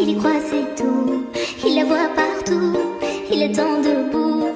il y croit c'est tout, il la voit partout, il est attend debout.